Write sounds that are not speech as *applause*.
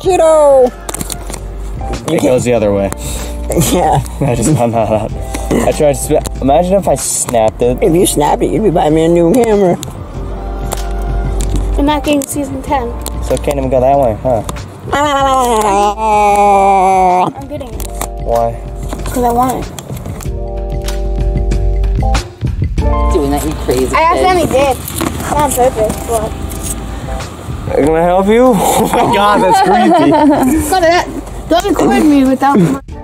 kiddo. It goes the other way. *laughs* Yeah. I just found that out. I tried to. Sp- Imagine if I snapped it. If you snapped it, you'd be buying me a new camera. I'm not getting season 10. So it can't even go that way, huh? I'm getting it. Why? Because I want it. Doing that, you crazy. I accidentally did. Not on purpose, but. Can I help you? Oh *laughs* my god, that's creepy. *laughs* God, that, don't record me without my.